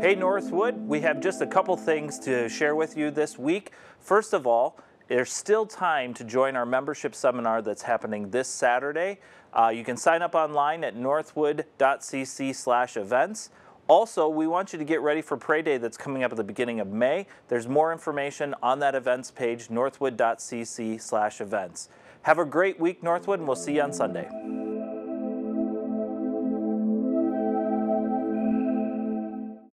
Hey Northwood, we have just a couple things to share with you this week. First of all, there's still time to join our membership seminar that's happening this Saturday. Uh, you can sign up online at northwood.cc slash events. Also, we want you to get ready for Pray Day that's coming up at the beginning of May. There's more information on that events page, northwood.cc slash events. Have a great week, Northwood, and we'll see you on Sunday.